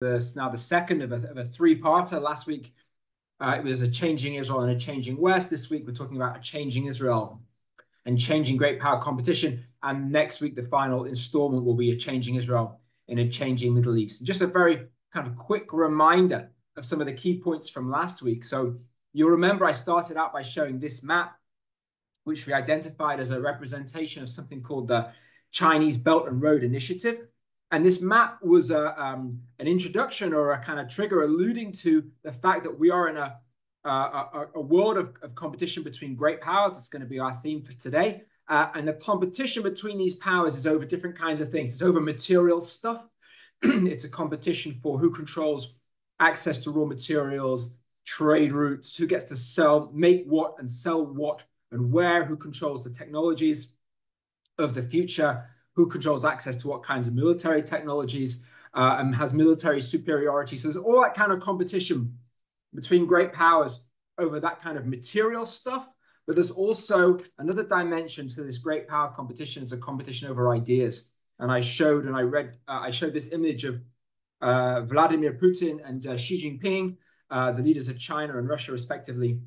this now the second of a, of a three-parter. Last week uh, it was a changing Israel and a changing West. This week we're talking about a changing Israel and changing great power competition. And next week the final installment will be a changing Israel in a changing Middle East. Just a very kind of quick reminder of some of the key points from last week. So you'll remember I started out by showing this map, which we identified as a representation of something called the Chinese Belt and Road Initiative. And this map was a, um, an introduction or a kind of trigger alluding to the fact that we are in a, a, a world of, of, competition between great powers. It's going to be our theme for today. Uh, and the competition between these powers is over different kinds of things. It's over material stuff. it's a competition for who controls access to raw materials, trade routes, who gets to sell, make what and sell what and where, who controls the technologies of the future, who controls access to what kinds of military technologies uh, and has military superiority. So there's all that kind of competition between great powers over that kind of material stuff. But there's also another dimension to this great power competition is a competition over ideas. And I showed and I read, uh, I showed this image of uh, Vladimir Putin and uh, Xi Jinping, uh, the leaders of China and Russia, respectively.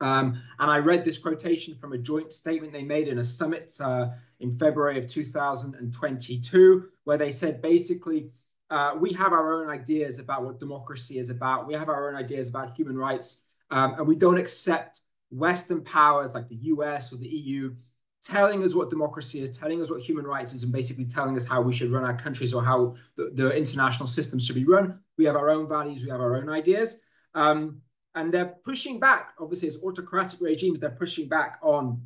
Um, and I read this quotation from a joint statement they made in a summit uh, in February of 2022, where they said basically, uh, we have our own ideas about what democracy is about. We have our own ideas about human rights, um, and we don't accept Western powers like the US or the EU telling us what democracy is, telling us what human rights is, and basically telling us how we should run our countries or how the, the international systems should be run. We have our own values, we have our own ideas. Um, and they're pushing back, obviously, as autocratic regimes, they're pushing back on,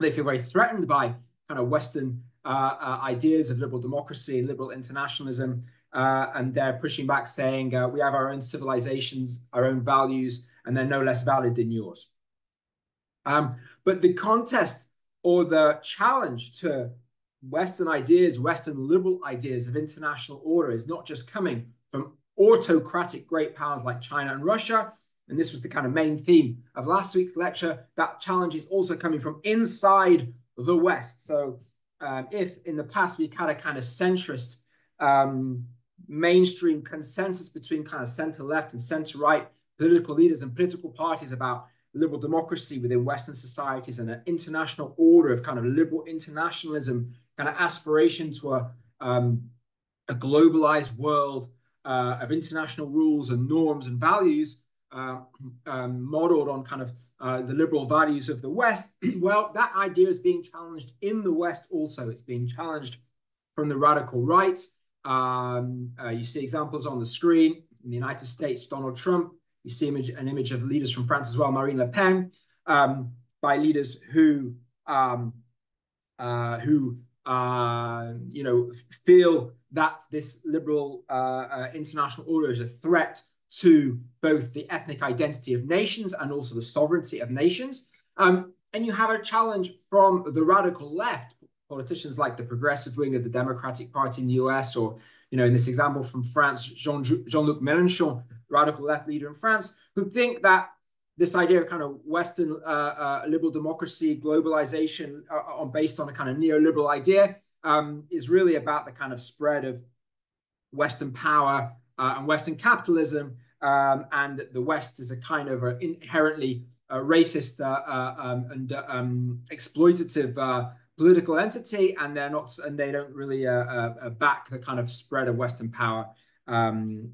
they feel very threatened by kind of Western uh, uh, ideas of liberal democracy, liberal internationalism, uh, and they're pushing back, saying uh, we have our own civilizations, our own values, and they're no less valid than yours. Um, but the contest or the challenge to Western ideas, Western liberal ideas of international order is not just coming from autocratic great powers like China and Russia. And this was the kind of main theme of last week's lecture. That challenge is also coming from inside the West. So um, if in the past we had a kind of centrist um, mainstream consensus between kind of center left and center right political leaders and political parties about liberal democracy within Western societies and an international order of kind of liberal internationalism, kind of aspiration to a, um, a globalized world uh, of international rules and norms and values uh, um, modeled on kind of uh, the liberal values of the West, well, that idea is being challenged in the West also. It's being challenged from the radical right. Um, uh, you see examples on the screen. In the United States, Donald Trump. You see image, an image of leaders from France as well, Marine Le Pen, um, by leaders who um, uh, who uh, you know feel that this liberal uh, international order is a threat to both the ethnic identity of nations and also the sovereignty of nations. Um, and you have a challenge from the radical left, politicians like the progressive wing of the Democratic Party in the US, or, you know, in this example from France, Jean, Jean-Luc Mélenchon, radical left leader in France, who think that this idea of kind of Western uh, uh, liberal democracy, globalization uh, based on a kind of neoliberal idea um, is really about the kind of spread of Western power uh, and Western capitalism um, and the West is a kind of a inherently uh, racist uh, uh um, and uh, um, exploitative uh, political entity, and they're not, and they don't really back the kind of spread of Western power um,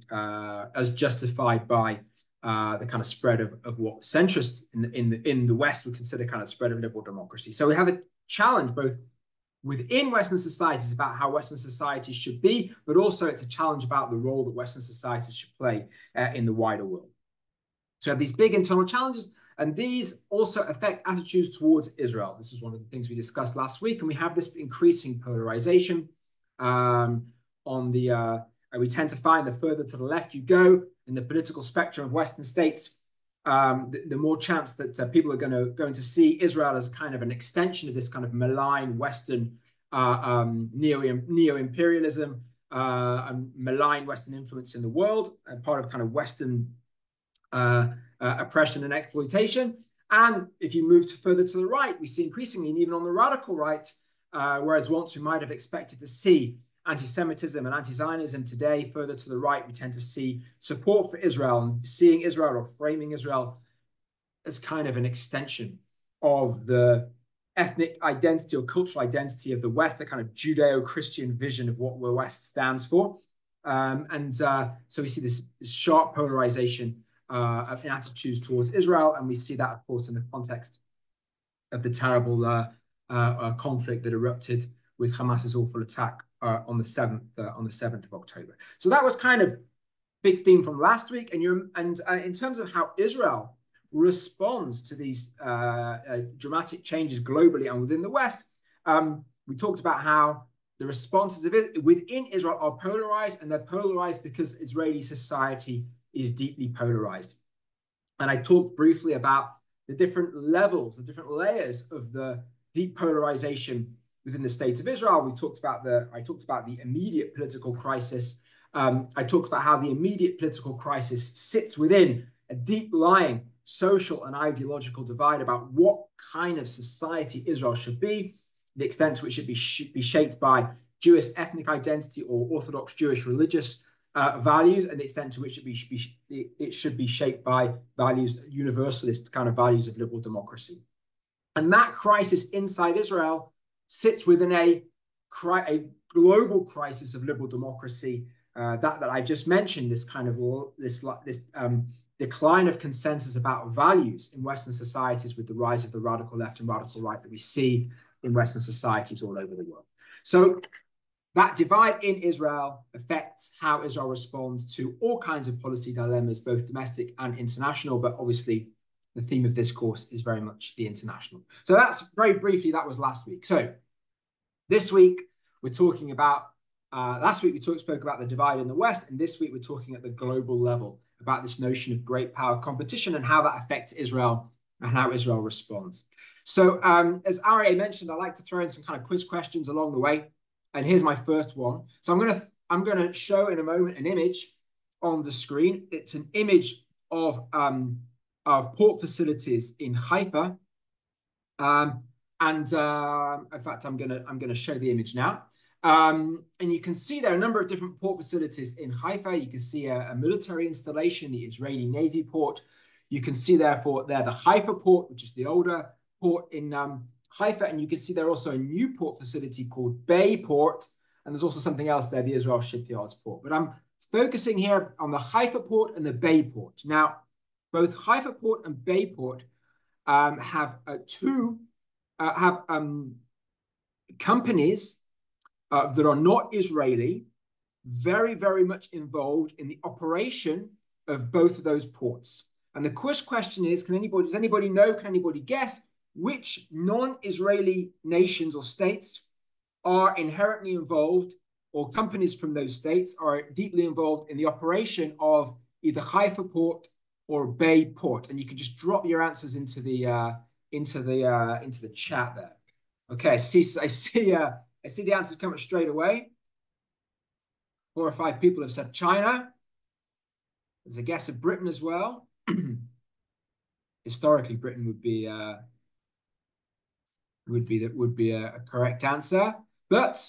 as justified by the kind of spread of, of what centrist in, the, in the, in the West would consider kind of spread of liberal democracy. So we have a challenge both within Western societies about how Western societies should be, but also it's a challenge about the role that Western societies should play uh, in the wider world. So we have these big internal challenges, and these also affect attitudes towards Israel. This is one of the things we discussed last week, and we have this increasing polarization um, on the. Uh, we tend to find the further to the left you go in the political spectrum of Western states, um, the, the, more chance that uh, people are going to going to see Israel as kind of an extension of this kind of malign Western uh, um, neo neo imperialism uh, and malign Western influence in the world, and part of kind of Western uh, uh, oppression and exploitation. And if you move to further to the right, we see increasingly, and even on the radical right, uh, whereas once we might have expected to see anti-Semitism and anti-Zionism today. Further to the right, we tend to see support for Israel and seeing Israel or framing Israel as kind of an extension of the ethnic identity or cultural identity of the West, a kind of Judeo-Christian vision of what the West stands for. Um, and uh, so we see this, sharp polarization uh, in attitudes towards Israel, and we see that, of course, in the context of the terrible uh, uh, uh conflict that erupted with Hamas's awful attack uh, on the seventh on the seventh of October. So that was kind of big theme from last week, and you and in terms of how Israel responds to these dramatic changes globally and within the West, um, we talked about how the responses of it within Israel are polarized, and they're polarized because Israeli society is deeply polarized. And I talked briefly about the different levels, the different layers of the deep polarization within the state of Israel. We talked about the I talked about the immediate political crisis. Um, I talked about how the immediate political crisis sits within a deep lying social and ideological divide about what kind of society Israel should be the extent to which it be, sh- be shaped by Jewish ethnic identity or Orthodox Jewish religious uh, values, and the extent to which it, be, it should be shaped by values, universalist kind of values of liberal democracy. And that crisis inside Israel sits within a, a global crisis of liberal democracy uh, that, that I've just mentioned, this kind of this, this um, decline of consensus about values in Western societies with the rise of the radical left and radical right that we see in Western societies all over the world. So that divide in Israel affects how Israel responds to all kinds of policy dilemmas, both domestic and international. But obviously, the theme of this course is very much the international. So that's very briefly, that was last week. So this week, we're talking about, uh, last week we talk, spoke about the divide in the West, and this week we're talking at the global level about this notion of great power competition and how that affects Israel and how Israel responds. So um, as Ari mentioned, I like to throw in some kind of quiz questions along the way. And here's my first one. So I'm gonna I'm gonna show in a moment an image on the screen. It's an image of um, of port facilities in Haifa. Um, and uh, in fact, I'm gonna I'm gonna show the image now. Um, and you can see there are a number of different port facilities in Haifa. You can see a, a military installation, the Israeli Navy port. You can see therefore there the Haifa port, which is the older port in um, Haifa, and you can see there also a new port facility called Bay Port, and there's also something else there, the Israel Shipyards Port. But I'm focusing here on the Haifa Port and the Bay Port. Now, both Haifa Port and Bayport um, have uh, two uh, have um, companies uh, that are not Israeli, very very much involved in the operation of both of those ports. And the quiz question is: Can anybody does anybody know? Can anybody guess which non-Israeli nations or states are inherently involved or companies from those states are deeply involved in the operation of either Haifa port or Bay port. And you can just drop your answers into the uh, into the uh, into the chat there. Okay, I see I see uh, I see the answers coming straight away. Four or five people have said China. There's a guess of Britain as well. Historically, Britain would be uh, would be that would be a, a, correct answer. But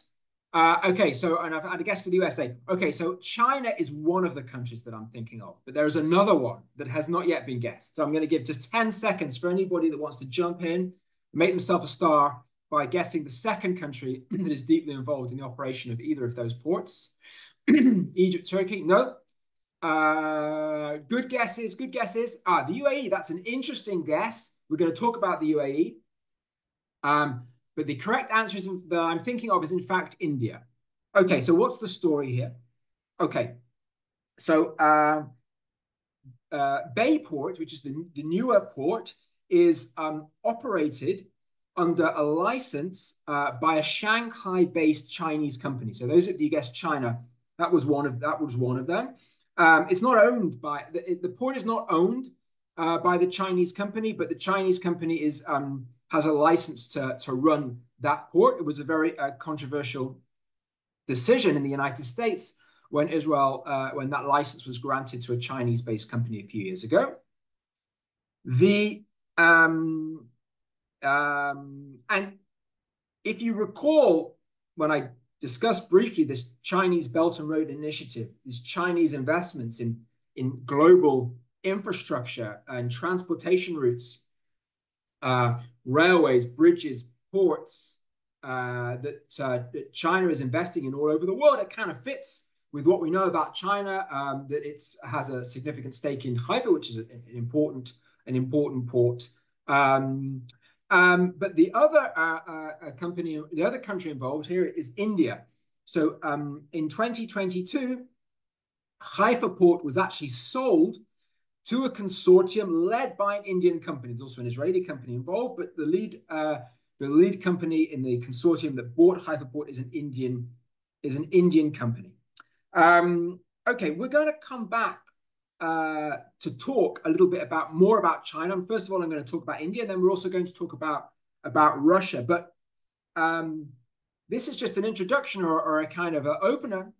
uh, okay, so and I've had a guess for the USA. Okay, so China is one of the countries that I'm thinking of, but there is another one that has not yet been guessed. So I'm going to give just 10 seconds for anybody that wants to jump in, make themselves a star by guessing the second country that is deeply involved in the operation of either of those ports. Egypt, Turkey, no. Uh, good guesses, good guesses. Ah, the UAE, that's an interesting guess. We're going to talk about the UAE. Um, but the correct answer is that I'm thinking of is in fact India. Okay, so what's the story here? Okay, so uh, uh, Bayport, which is the, the newer port, is um, operated under a license uh, by a Shanghai-based Chinese company. So those of you guessed China, that was one of that was one of them. Um, it's not owned by the, the port is not owned uh, by the Chinese company, but the Chinese company is um, has a license to, to run that port. It was a very uh, controversial decision in the United States when Israel, uh, when that license was granted to a Chinese-based company a few years ago. The um, um, and if you recall, when I discussed briefly this Chinese Belt and Road Initiative, these Chinese investments in, in global infrastructure and transportation routes, uh, railways, bridges, ports uh, that, uh, that, China is investing in all over the world. It kind of fits with what we know about China, um, that it has a significant stake in Haifa, which is an important, an important port. Um, um, but the other uh, uh, company, the other country involved here is India. So um, in 2022, Haifa port was actually sold to a consortium led by an Indian company. There's also an Israeli company involved, but the lead uh, the lead company in the consortium that bought Haifa port is an Indian is an Indian company. Um, okay, we're going to come back uh, to talk a little bit about more about China. First of all, I'm going to talk about India, and then we're also going to talk about about Russia. But um, this is just an introduction or, or a kind of an opener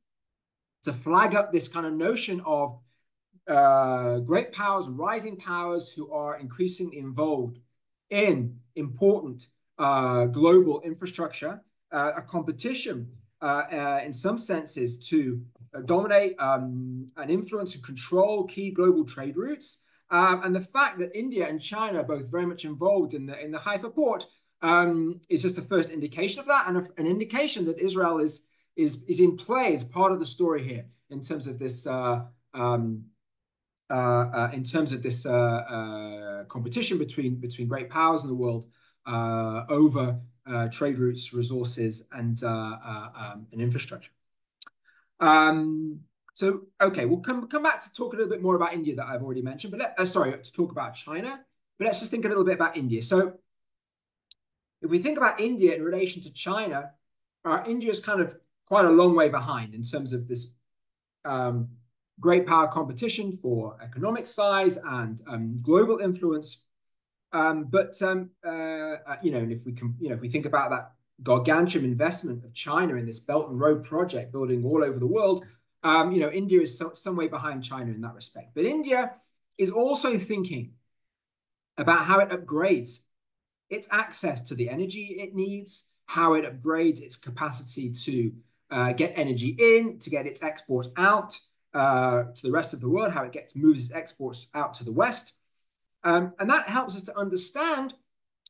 to flag up this kind of notion of uh, great powers, rising powers who are increasingly involved in important uh, global infrastructure, uh, a competition uh, uh, in some senses to dominate um, and influence and control key global trade routes. Um, and the fact that India and China are both very much involved in the in the Haifa port um, is just the first indication of that, and a, an indication that Israel is is is in play as part of the story here in terms of this um, in terms of this uh, uh, competition between between great powers in the world uh, over trade routes, resources, and um, infrastructure. Um, so, okay, we'll come, come back to talk a little bit more about India that I've already mentioned, but let, uh, sorry, to talk about China, but let's just think a little bit about India. So if we think about India in relation to China, uh, India is kind of quite a long way behind in terms of this um, great power competition for economic size and um, global influence. Um, but um, uh, uh, you know, and if we can, you know, if we think about that gargantuan investment of China in this Belt and Road project, building all over the world, um, you know, India is so, some way behind China in that respect. But India is also thinking about how it upgrades its access to the energy it needs, how it upgrades its capacity to uh, get energy in, to get its export out uh, to the rest of the world, how it gets moves its exports out to the West. Um, and that helps us to understand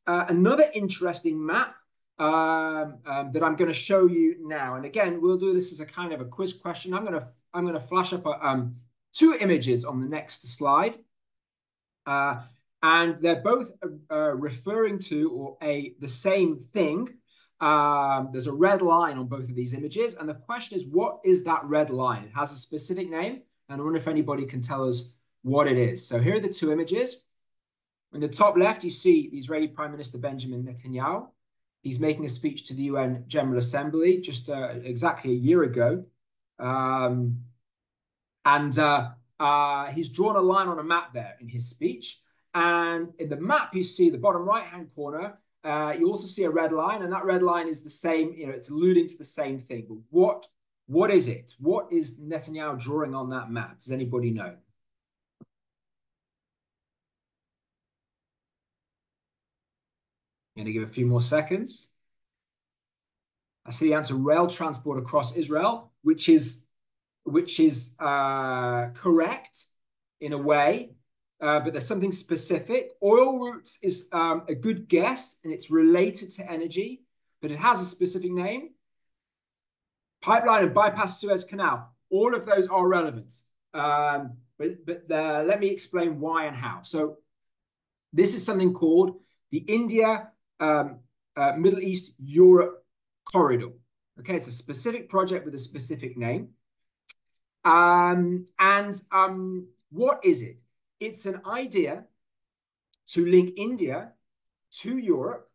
uh, another interesting map um, um, that I'm going to show you now. And again, we'll do this as a kind of a quiz question. I'm going to I'm going to flash up a, um, two images on the next slide. Uh, and they're both uh, referring to or a the same thing. Um, there's a red line on both of these images. And the question is, what is that red line? It has a specific name. And I wonder if anybody can tell us what it is. So here are the two images. In the top left, you see the Israeli Prime Minister Benjamin Netanyahu. He's making a speech to the UN General Assembly just uh, exactly a year ago. Um, and uh, uh, he's drawn a line on a map there in his speech. And in the map, you see the bottom right hand corner, uh, you also see a red line, and that red line is the same, you know, it's alluding to the same thing. But what, what is it? What is Netanyahu drawing on that map? Does anybody know? I'm going to give a few more seconds. I see the answer rail transport across Israel, which is which is uh, correct in a way, uh, but there's something specific. Oil routes is um, a good guess, and it's related to energy, but it has a specific name. Pipeline and bypass Suez Canal, all of those are relevant. Um, but but uh, let me explain why and how. So this is something called the India um, uh, Middle East Europe corridor. Okay, it's a specific project with a specific name. Um, and um, what is it? It's an idea to link India to Europe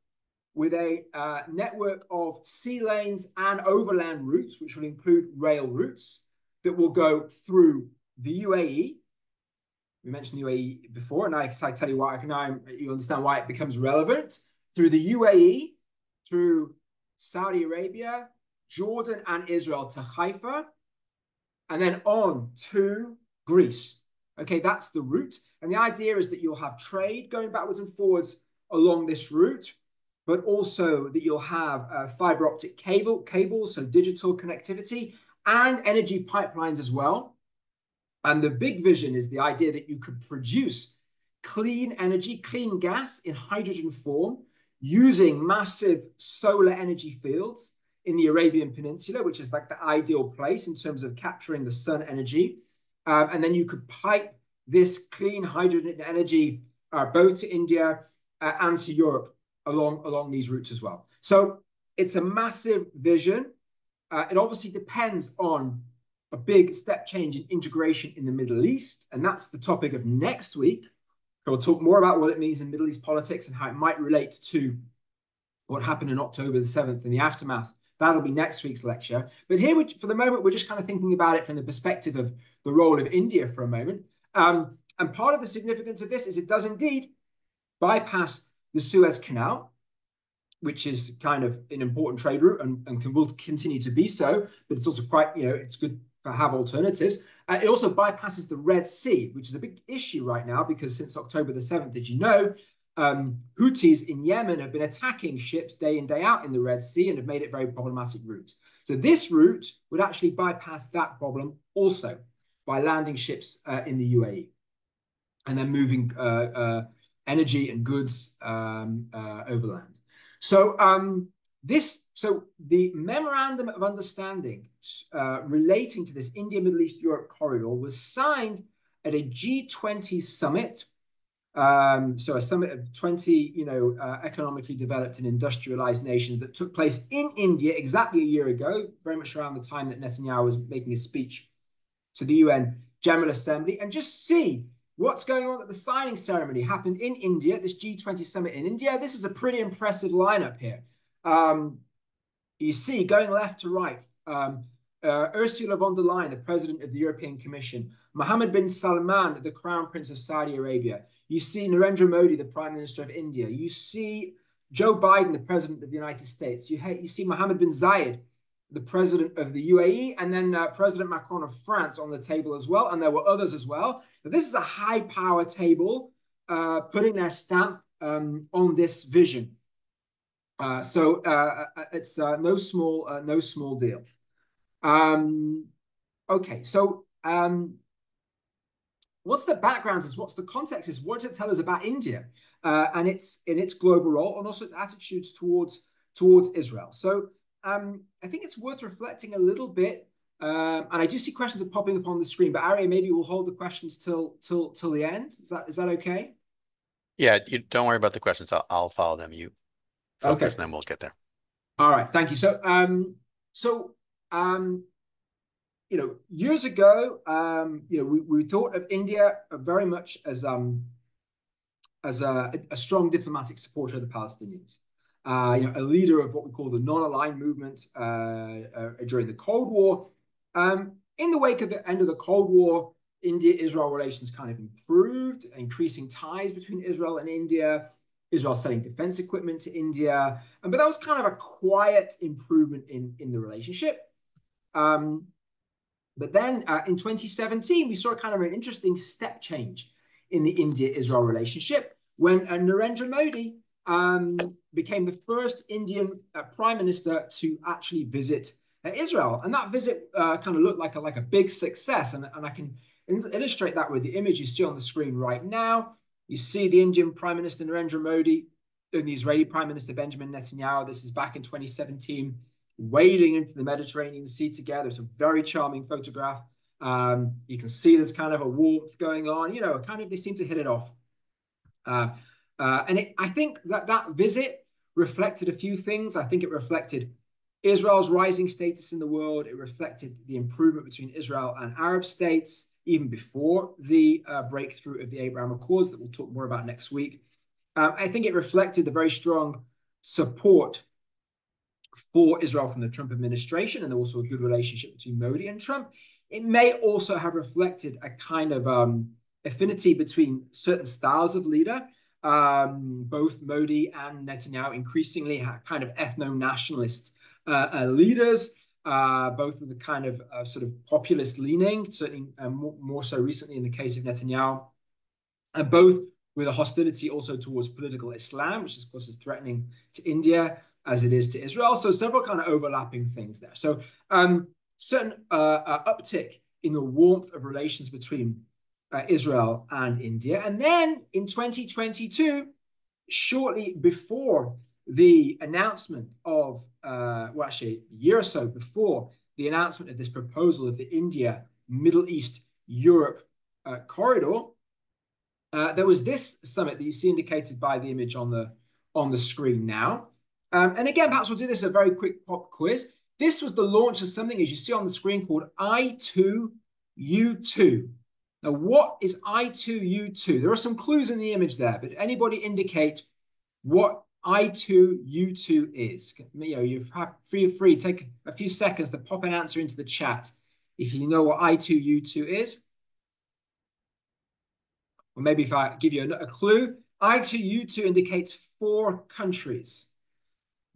with a uh, network of sea lanes and overland routes, which will include rail routes that will go through the UAE. We mentioned the UAE before, and I, I tell you why. I can now you understand why it becomes relevant through the UAE, through Saudi Arabia, Jordan, and Israel to Haifa, and then on to Greece. Okay, that's the route. And the idea is that you'll have trade going backwards and forwards along this route. but also that you'll have uh, fiber optic cable, cables, so digital connectivity, and energy pipelines as well. And the big vision is the idea that you could produce clean energy, clean gas in hydrogen form using massive solar energy fields in the Arabian Peninsula, which is like the ideal place in terms of capturing the sun energy. Um, and then you could pipe this clean hydrogen energy uh, both to India uh, and to Europe along, along these routes as well. So it's a massive vision. Uh, it obviously depends on a big step change in integration in the Middle East. And that's the topic of next week. We'll talk more about what it means in Middle East politics and how it might relate to what happened in October the 7th in the aftermath. That'll be next week's lecture. But here, for the moment, we're just kind of thinking about it from the perspective of the role of India for a moment. Um, and part of the significance of this is it does indeed bypass the Suez Canal, which is kind of an important trade route and, and can, will continue to be so. But it's also quite, you know, it's good to have alternatives. Uh, it also bypasses the Red Sea, which is a big issue right now because since October the 7th, did you know, um, Houthis in Yemen have been attacking ships day in, day out in the Red Sea and have made it a very problematic route. So this route would actually bypass that problem also by landing ships uh, in the UAE and then moving uh, uh, energy and goods um, uh, overland. So um, this, so the memorandum of understanding relating to this India, Middle East, Europe corridor was signed at a G20 summit. Um, so a summit of 20, you know, uh, economically developed and industrialized nations that took place in India exactly a year ago, very much around the time that Netanyahu was making his speech to the UN General Assembly, and just see what's going on at the signing ceremony happened in India, this G20 summit in India. This is a pretty impressive lineup here. Um, you see, going left to right, um, uh, Ursula von der Leyen, the president of the European Commission, Mohammed bin Salman, the crown prince of Saudi Arabia. You see Narendra Modi, the prime minister of India. You see Joe Biden, the president of the United States. You, you see Mohammed bin Zayed, the president of the UAE, and then uh, President Macron of France on the table as well. And there were others as well. But this is a high power table uh, putting their stamp um, on this vision. Uh, so uh, uh, it's uh, no small no small deal. Um, okay, so um, what's the background is what's the context is what does it tell us about India and its in its global role and also its attitudes towards towards Israel. So um, I think it's worth reflecting a little bit. Um, and I do see questions are popping up on the screen, but Ari, maybe we'll hold the questions till till till the end. Is that is that okay? Yeah, you don't worry about the questions. I'll, I'll follow them. You focus, okay. and then we'll get there. All right, thank you. So, um, so um, you know, years ago, um, you know, we, we thought of India very much as um as a, a strong diplomatic supporter of the Palestinians uh, you know, a leader of what we call the non-aligned movement uh, uh, during the Cold War. Um, in the wake of the end of the Cold War, India-Israel relations kind of improved, increasing ties between Israel and India. Israel selling defense equipment to India, and but that was kind of a quiet improvement in in the relationship. Um, but then uh, in 2017, we saw kind of an interesting step change in the India-Israel relationship when uh, Narendra Modi um, became the first Indian uh, prime minister to actually visit uh, Israel. And that visit uh, kind of looked like a, like a big success. And, and I can illustrate that with the image you see on the screen right now. You see the Indian Prime Minister Narendra Modi and the Israeli Prime Minister Benjamin Netanyahu. This is back in 2017, wading into the Mediterranean Sea together. It's a very charming photograph. Um, you can see there's kind of a warmth going on. You know, kind of they seem to hit it off. Uh, uh, and it, I think that that visit reflected a few things. I think it reflected Israel's rising status in the world. It reflected the improvement between Israel and Arab states, even before the uh, breakthrough of the Abraham Accords that we'll talk more about next week. Um, I think it reflected the very strong support for Israel from the Trump administration and also a good relationship between Modi and Trump. It may also have reflected a kind of um, affinity between certain styles of leader um, both Modi and Netanyahu increasingly kind of ethno-nationalist uh, uh, leaders, uh, both of the kind of uh, sort of populist leaning, certainly more, more, so recently in the case of Netanyahu, and both with a hostility also towards political Islam, which of course is threatening to India as it is to Israel. So several kind of overlapping things there. So um, certain uh, uh, uptick in the warmth of relations between uh, Israel and India. And then in 2022, shortly before the announcement of, uh, well, actually a year or so before the announcement of this proposal of the India, Middle East, Europe uh, corridor, uh, there was this summit that you see indicated by the image on the on the screen now. Um, and again, perhaps we'll do this a very quick pop quiz. This was the launch of something, as you see on the screen, called I2U2. Now, what is I2U2? There are some clues in the image there, but anybody indicate what I2U2 is? You know, you're free, free, take a few seconds to pop an answer into the chat if you know what I2U2 is. Or maybe if I give you a, a clue, I2U2 indicates four countries.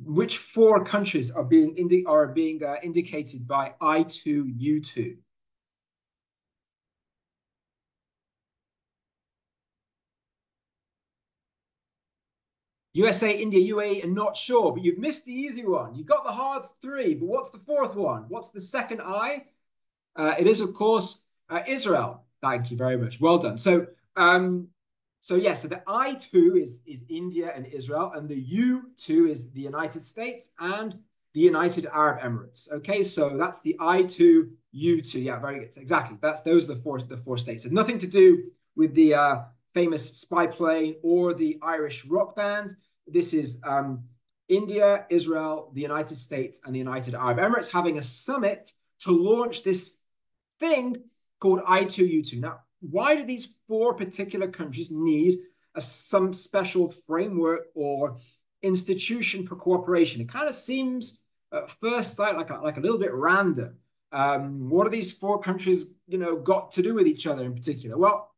Which four countries are being indi are being uh, indicated by I2U2? USA, India, UAE, and not sure, but you've missed the easy one. You got the hard three, but what's the fourth one? What's the second I? Uh, it is, of course, uh, Israel. Thank you very much. Well done. So, um, so yes, yeah, so the I two is is India and Israel, and the U two is the United States and the United Arab Emirates. Okay, so that's the I two U two. Yeah, very good. Exactly. That's those are the four the four states. So nothing to do with the uh, famous spy plane or the Irish rock band. This is um, India, Israel, the United States, and the United Arab Emirates having a summit to launch this thing called I2U2. Now, why do these four particular countries need a, some special framework or institution for cooperation? It kind of seems at first sight like a, like a little bit random. Um, what are these four countries, you know, got to do with each other in particular? Well,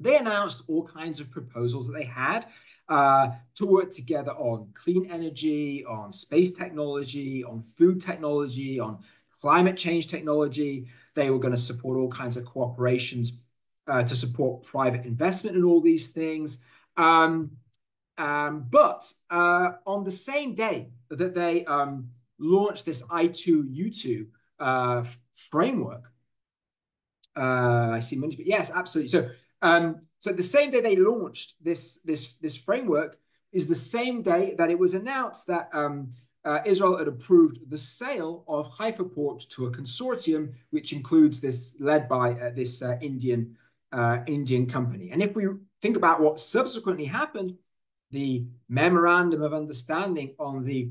they announced all kinds of proposals that they had uh, to work together on clean energy, on space technology, on food technology, on climate change technology. They were going to support all kinds of cooperations uh, to support private investment in all these things. Um, um, but uh, on the same day that they um, launched this I2U2 uh, framework, uh, I see many, but yes, absolutely. So um, so the same day they launched this this this framework is the same day that it was announced that um, uh, Israel had approved the sale of Haifa port to a consortium, which includes this led by uh, this uh, Indian uh, Indian company. And if we think about what subsequently happened, the memorandum of understanding on the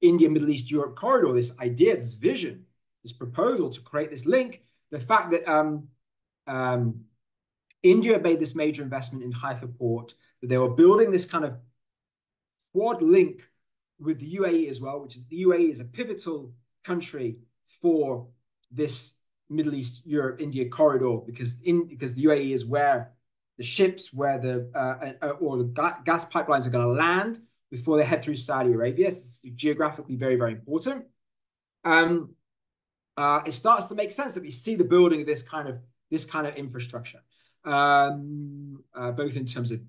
India Middle East Europe corridor, this idea, this vision, this proposal to create this link, the fact that um, um, India made this major investment in Haifa port, they were building this kind of quad link with the UAE as well, which is the UAE is a pivotal country for this Middle East Europe India corridor because in because the UAE is where the ships where the uh, uh, or the ga gas pipelines are going to land before they head through Saudi Arabia. It's geographically very very important. Um, uh, it starts to make sense that we see the building of this kind of this kind of infrastructure um, uh, both in terms of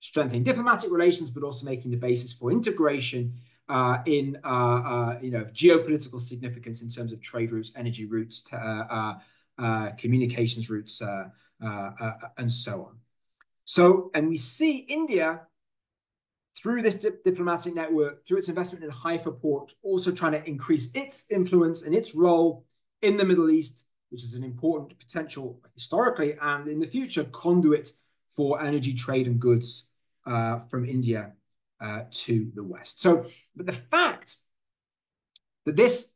strengthening diplomatic relations, but also making the basis for integration uh, in uh, uh you know geopolitical significance in terms of trade routes, energy routes, uh, communications routes, and so on. So, and we see India through this dip diplomatic network, through its investment in Haifa port, also trying to increase its influence and its role in the Middle East which is an important potential historically and in the future conduit for energy trade and goods uh, from India uh, to the West. So, but the fact that this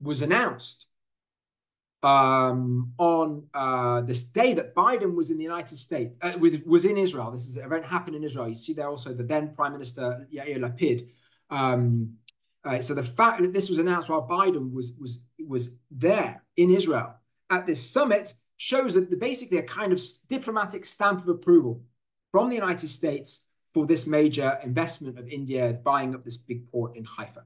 was announced um, on uh, this day that Biden was in the United States, uh, with, was in Israel. This is event happened in Israel. You see there also the then Prime Minister Yair Lapid um, uh, so the fact that this was announced while Biden was was was there in Israel at this summit shows that basically a kind of diplomatic stamp of approval from the United States for this major investment of India buying up this big port in Haifa,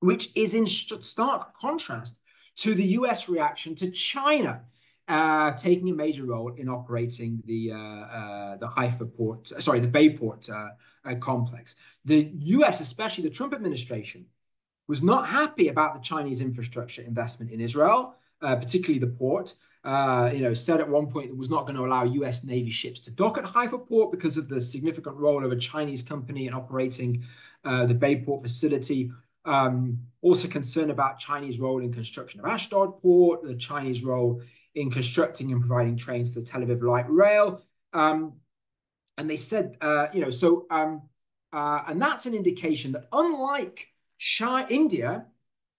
which is in stark contrast to the US reaction to China uh, taking a major role in operating the uh, uh, the Haifa port, sorry, the Bayport uh, uh, complex. The U.S., especially the Trump administration, was not happy about the Chinese infrastructure investment in Israel, uh, particularly the port. you know, said at one point it was not going to allow U.S. Navy ships to dock at Haifa port because of the significant role of a Chinese company in operating the Bayport facility. Um, also concerned about Chinese role in construction of Ashdod port, the Chinese role in constructing and providing trains for the Tel Aviv light rail. Um, and they said, uh, you know, so, um, uh, and that's an indication that unlike China, India,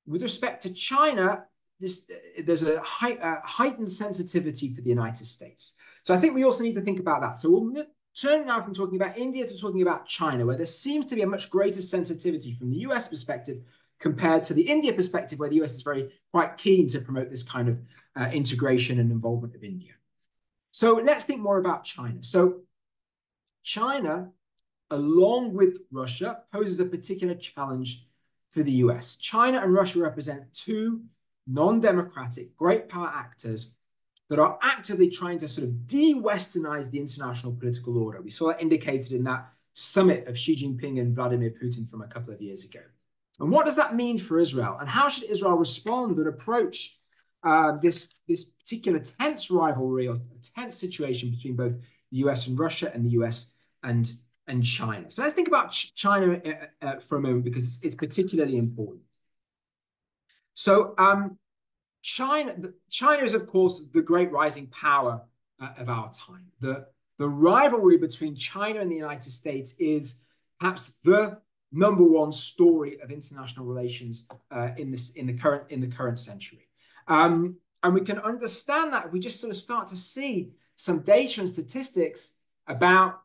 with respect to China, this, uh, there's a, high, uh, heightened sensitivity for the United States. So I think we also need to think about that. So we'll turn now from talking about India to talking about China, where there seems to be a much greater sensitivity from the US perspective compared to the India perspective, where the US is very quite keen to promote this kind of uh, integration and involvement of India. So let's think more about China. So China, along with Russia, poses a particular challenge for the US. China and Russia represent two non-democratic great power actors that are actively trying to sort of de-Westernize the international political order. We saw that indicated in that summit of Xi Jinping and Vladimir Putin from a couple of years ago. And what does that mean for Israel? And how should Israel respond and approach uh, this, this particular tense rivalry or tense situation between both the US and Russia and the US and, and China. So let's think about China uh, uh, for a moment because it's, particularly important. So um, China, China is, of course, the great rising power uh, of our time. The, the rivalry between China and the United States is perhaps the number one story of international relations uh, in this in the current in the current century. Um, and we can understand that we just sort of start to see some data and statistics about,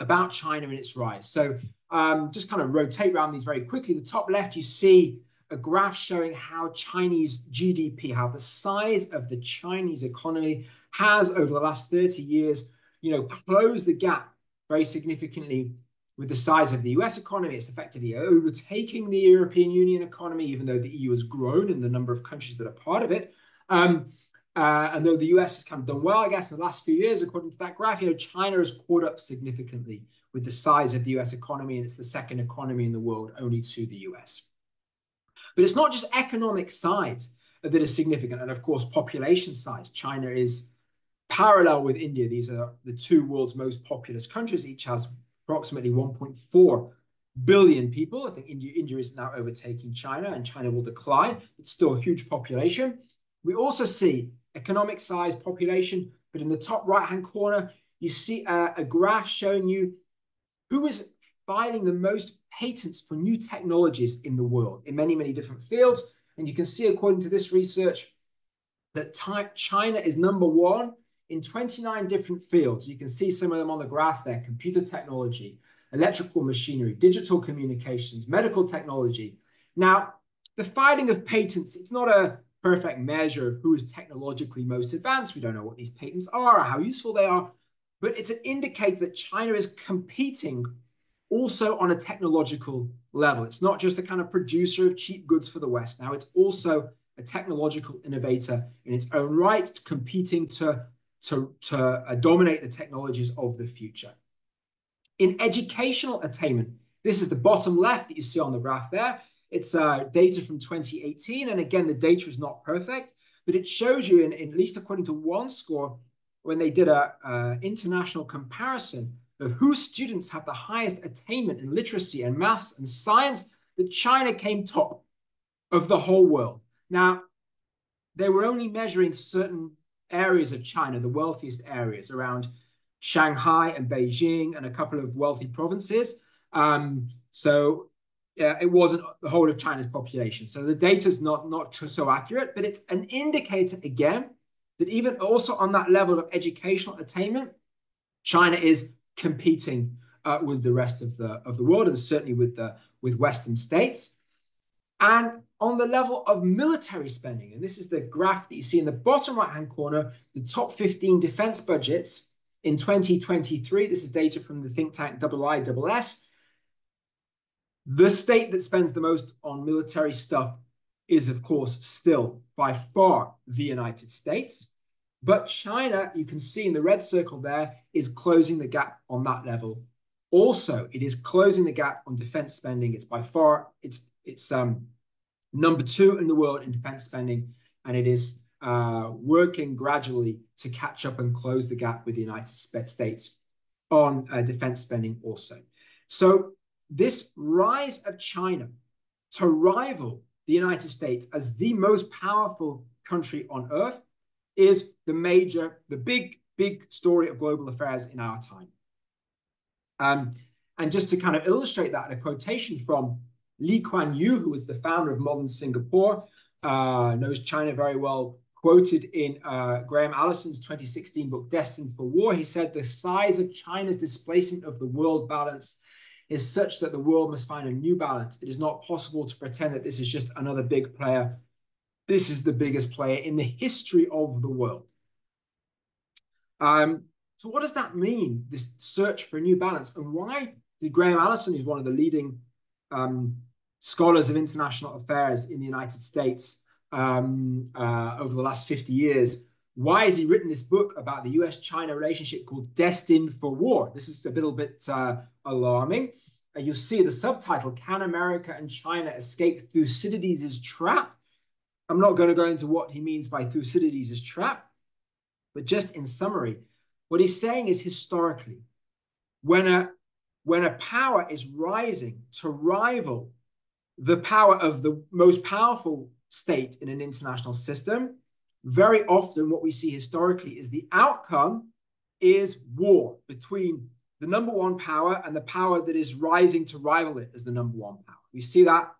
about China and its rise. So um, just kind of rotate around these very quickly. The top left, you see a graph showing how Chinese GDP, how the size of the Chinese economy has over the last 30 years, you know, closed the gap very significantly with the size of the US economy, it's effectively overtaking the European Union economy, even though the EU has grown in the number of countries that are part of it. Um, uh, and though the US has kind of done well, I guess, in the last few years, according to that graph, you know, China has caught up significantly with the size of the US economy, and it's the second economy in the world, only to the US. But it's not just economic size that is significant, and of course, population size. China is parallel with India. These are the two world's most populous countries. Each has approximately 1.4 billion people. I think India, India is now overtaking China and China will decline. It's still a huge population. We also see economic size population, but in the top right-hand corner, you see a, a graph showing you who is filing the most patents for new technologies in the world in many, many different fields. And you can see, according to this research, that China is number one in 29 different fields. You can see some of them on the graph there, computer technology, electrical machinery, digital communications, medical technology. Now, the filing of patents, it's not a perfect measure of who is technologically most advanced. We don't know what these patents are or how useful they are, but it's an indicator that China is competing also on a technological level. It's not just a kind of producer of cheap goods for the West. Now it's also a technological innovator in its own right, competing to to, to uh, dominate the technologies of the future. In educational attainment, this is the bottom left that you see on the graph there. It's uh, data from 2018. And again, the data is not perfect, but it shows you, in, in at least according to one score, when they did a international comparison of whose students have the highest attainment in literacy and maths and science, that China came top of the whole world. Now, they were only measuring certain areas of China, the wealthiest areas around Shanghai and Beijing and a couple of wealthy provinces. Um, so uh, it wasn't the whole of China's population. So the data is not, not so accurate, but it's an indicator again that even also on that level of educational attainment, China is competing uh, with the rest of the of the world and certainly with the with Western states. And on the level of military spending, and this is the graph that you see in the bottom right-hand corner, the top 15 defense budgets in 2023. This is data from the think tank IISS. The state that spends the most on military stuff is, of course, still by far the United States. But China, you can see in the red circle there, is closing the gap on that level. Also, it is closing the gap on defense spending. It's by far, it's it's um number two in the world in defense spending, and it is uh, working gradually to catch up and close the gap with the United States on uh, defense spending also. So this rise of China to rival the United States as the most powerful country on earth is the major, the big, big story of global affairs in our time. Um, and just to kind of illustrate that, a quotation from Lee Kuan Yew, who was the founder of modern Singapore, uh, knows China very well, quoted in uh, Graham Allison's 2016 book, Destined for War. He said, The size of China's displacement of the world balance is such that the world must find a new balance. It is not possible to pretend that this is just another big player. This is the biggest player in the history of the world. Um, so what does that mean, this search for a new balance? And why did Graham Allison, who's one of the leading um, scholars of international affairs in the United States um, uh, over the last 50 years, why has he written this book about the US-China relationship called Destined for War? This is a little bit uh, alarming. Uh, you'll see the subtitle, Can America and China Escape Thucydides' Trap? I'm not going to go into what he means by Thucydides' trap, but just in summary, what he's saying is historically, when a when a power is rising to rival the power of the most powerful state in an international system, very often what we see historically is the outcome is war between the number one power and the power that is rising to rival it as the number one power. We see that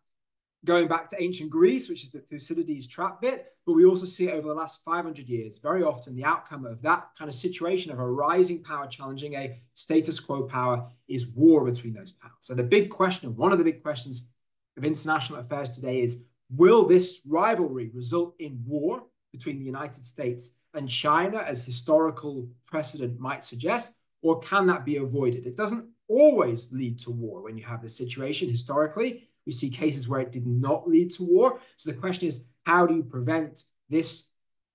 going back to ancient Greece, which is the Thucydides trap bit, but we also see over the last 500 years. Very often, the outcome of that kind of situation of a rising power challenging a status quo power is war between those powers. So, the big question, one of the big questions of international affairs today is will this rivalry result in war between the United States and China, as historical precedent might suggest, or can that be avoided? It doesn't always lead to war when you have this situation historically we see cases where it did not lead to war. So the question is, how do you prevent this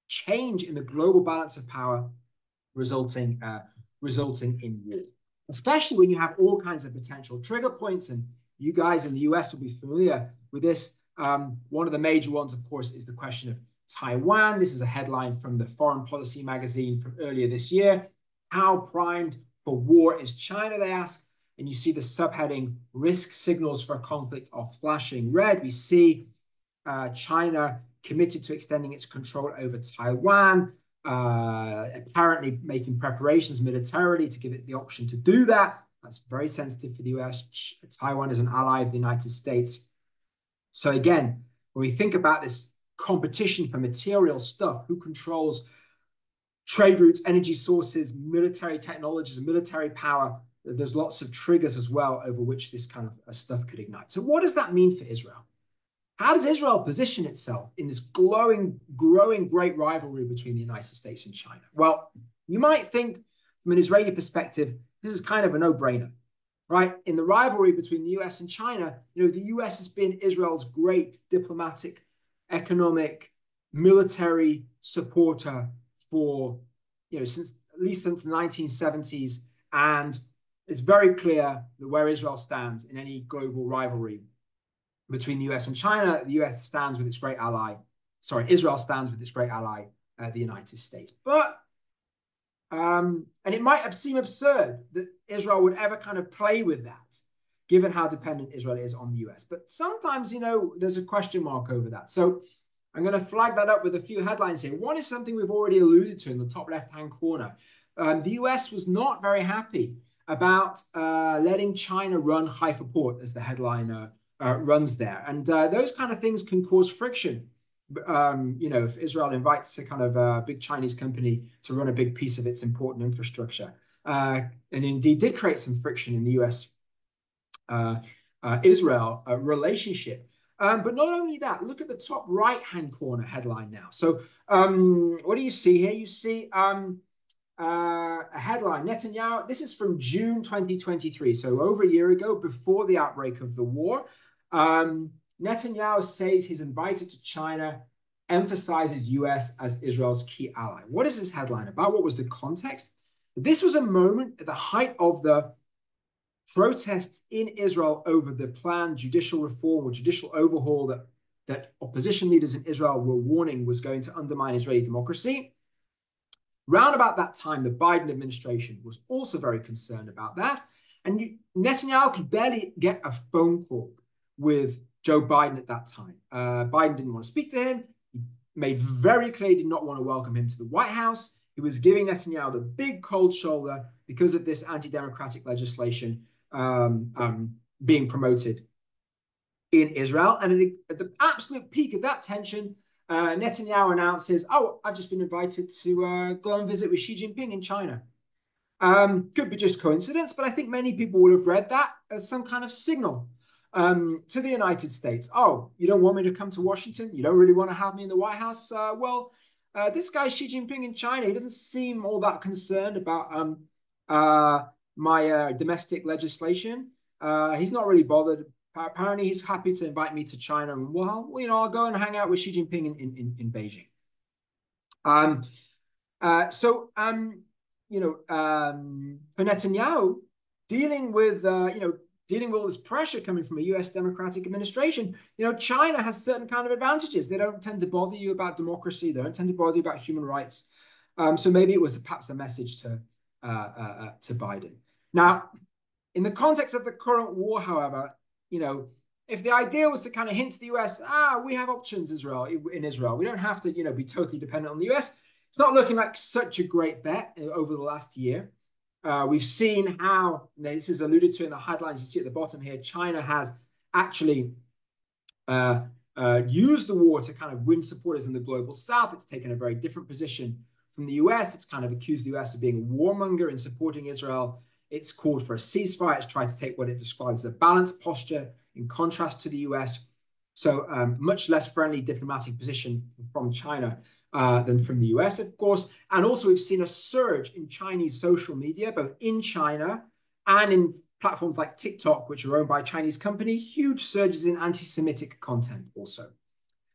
change in the global balance of power resulting uh, resulting in war? Especially when you have all kinds of potential trigger points, and you guys in the US will be familiar with this. Um, one of the major ones, of course, is the question of Taiwan. This is a headline from the Foreign Policy magazine from earlier this year. How primed for war is China? They ask and you see the subheading risk signals for a conflict are flashing red. We see uh, China committed to extending its control over Taiwan, uh, apparently making preparations militarily to give it the option to do that. That's very sensitive for the US. Taiwan is an ally of the United States. So again, when we think about this competition for material stuff, who controls trade routes, energy sources, military technologies, military power, there's lots of triggers as well over which this kind of uh, stuff could ignite. So what does that mean for Israel? How does Israel position itself in this glowing, growing great rivalry between the United States and China? Well, you might think from an Israeli perspective, this is kind of a no-brainer, right? In the rivalry between the US and China, you know, the US has been Israel's great diplomatic, economic, military supporter for, you know, since at least since the 1970s. And it's very clear that where Israel stands in any global rivalry between the US and China, the US stands with its great ally. Sorry, Israel stands with its great ally, uh, the United States. But um, and it might seem absurd that Israel would ever kind of play with that, given how dependent Israel is on the US. But sometimes, you know, there's a question mark over that. So I'm going to flag that up with a few headlines here. One is something we've already alluded to in the top left hand corner. Um, the US was not very happy about uh, letting China run Haifa port, as the headliner uh, uh, runs there. And uh, those kind of things can cause friction. Um, you know, if Israel invites a kind of a big Chinese company to run a big piece of its important infrastructure, uh, and indeed did create some friction in the US uh, Israel relationship. Um, but not only that, look at the top right hand corner headline now. So, um, what do you see here? You see um, uh, a headline Netanyahu, this is from June 2023, so over a year ago, before the outbreak of the war. Um, Netanyahu says he's invited to China emphasizes US as Israel's key ally. What is this headline about? What was the context? This was a moment at the height of the protests in Israel over the planned judicial reform or judicial overhaul that, that opposition leaders in Israel were warning was going to undermine Israeli democracy. Round about that time, the Biden administration was also very concerned about that. And Netanyahu could barely get a phone call with Joe Biden at that time. Uh, Biden didn't want to speak to him. He made very clear he did not want to welcome him to the White House. He was giving Netanyahu the big cold shoulder because of this anti democratic legislation um, um, being promoted in Israel. And at the absolute peak of that tension, uh, Netanyahu announces, Oh, I've just been invited to uh, go and visit with Xi Jinping in China. Um, could be just coincidence, but I think many people would have read that as some kind of signal um, to the United States. Oh, you don't want me to come to Washington? You don't really want to have me in the White House? Uh, well, uh, this guy Xi Jinping in China, he doesn't seem all that concerned about um, uh, my uh, domestic legislation. Uh, he's not really bothered. Apparently, he's happy to invite me to China, and well, you know, I'll go and hang out with Xi Jinping in in, in Beijing. Um, uh, so um, you know, um, for Netanyahu, dealing with uh, you know dealing with all this pressure coming from a U.S. Democratic administration, you know, China has certain kind of advantages. They don't tend to bother you about democracy. They don't tend to bother you about human rights. Um, so maybe it was perhaps a message to to Biden. Now, in the context of the current war, however, you know, if the idea was to kind of hint to the U.S., ah, we have options, Israel in Israel. We don't have to, you know, be totally dependent on the U.S. It's not looking like such a great bet over the last year. Uh, we've seen how, this is alluded to in the headlines you see at the bottom here, China has actually uh, uh, used the war to kind of win supporters in the global south. It's taken a very different position from the US. It's kind of accused the US of being a warmonger in supporting Israel. It's called for a ceasefire. It's tried to take what it describes as a balanced posture in contrast to the US. So, um, much less friendly diplomatic position from China uh, than from the US, of course. And also, we've seen a surge in Chinese social media, both in China and in platforms like TikTok, which are owned by a Chinese company, huge surges in anti Semitic content also.